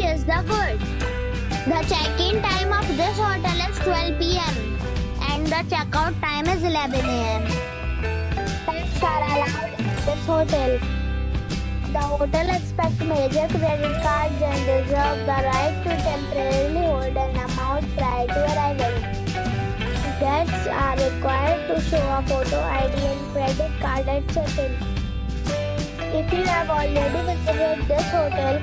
is the good. The check-in time of this hotel is 12 pm and the check-out time is 11 am. Pets are allowed in this hotel. The hotel expects major credit cards and reserves the right to temporarily hold an amount prior to arrival. Guests are required to show a photo ID and credit card at check-in. If you have already visited this hotel,